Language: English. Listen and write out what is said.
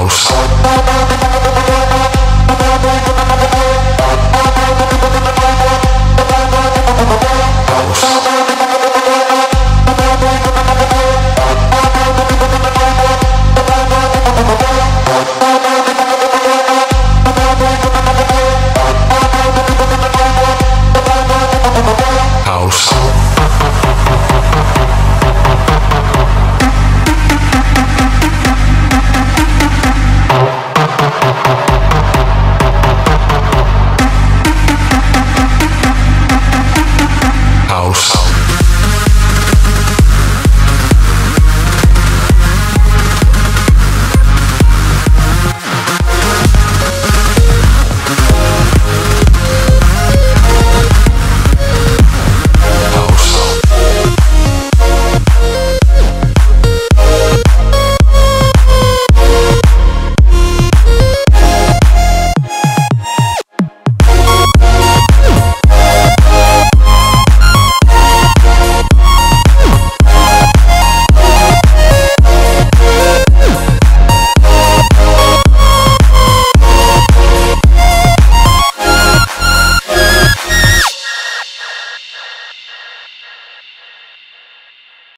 house.